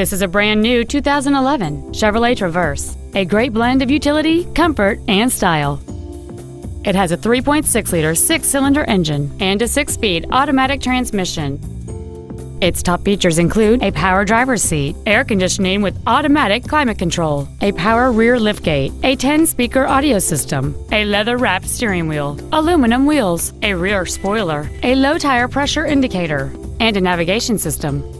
This is a brand new 2011 Chevrolet Traverse, a great blend of utility, comfort, and style. It has a 3.6 liter six cylinder engine and a six speed automatic transmission. Its top features include a power driver's seat, air conditioning with automatic climate control, a power rear liftgate, a 10 speaker audio system, a leather wrapped steering wheel, aluminum wheels, a rear spoiler, a low tire pressure indicator, and a navigation system.